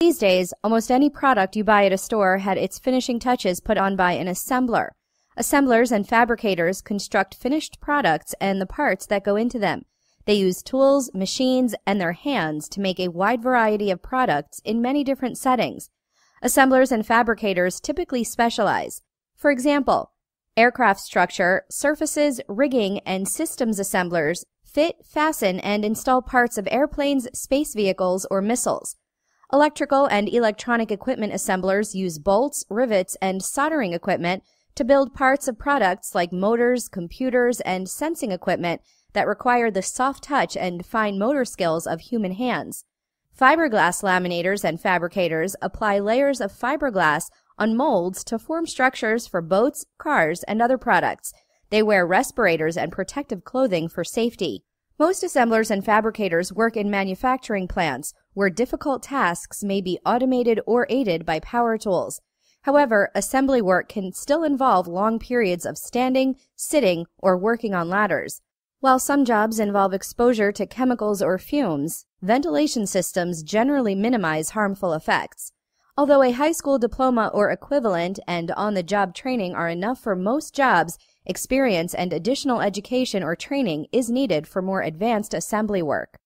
These days, almost any product you buy at a store had its finishing touches put on by an assembler. Assemblers and fabricators construct finished products and the parts that go into them. They use tools, machines, and their hands to make a wide variety of products in many different settings. Assemblers and fabricators typically specialize. For example, aircraft structure, surfaces, rigging, and systems assemblers fit, fasten, and install parts of airplanes, space vehicles, or missiles. Electrical and electronic equipment assemblers use bolts, rivets, and soldering equipment to build parts of products like motors, computers, and sensing equipment that require the soft touch and fine motor skills of human hands. Fiberglass laminators and fabricators apply layers of fiberglass on molds to form structures for boats, cars, and other products. They wear respirators and protective clothing for safety. Most assemblers and fabricators work in manufacturing plants where difficult tasks may be automated or aided by power tools. However, assembly work can still involve long periods of standing, sitting, or working on ladders. While some jobs involve exposure to chemicals or fumes, ventilation systems generally minimize harmful effects. Although a high school diploma or equivalent and on the job training are enough for most jobs, experience and additional education or training is needed for more advanced assembly work.